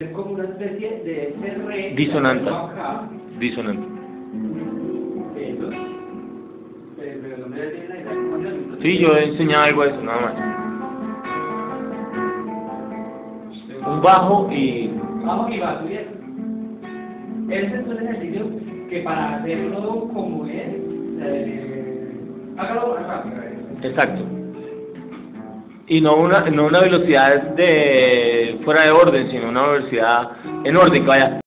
Es como una especie de re. Disonante. Disonante. Sí, yo he enseñado algo de eso, nada más. Un bajo y... Vamos y va subiendo. Ese es un ejercicio que para hacerlo como es, eh, hágalo más rápido. Exacto. Y no una, no una velocidad de fuera de orden, sino una velocidad en orden, vaya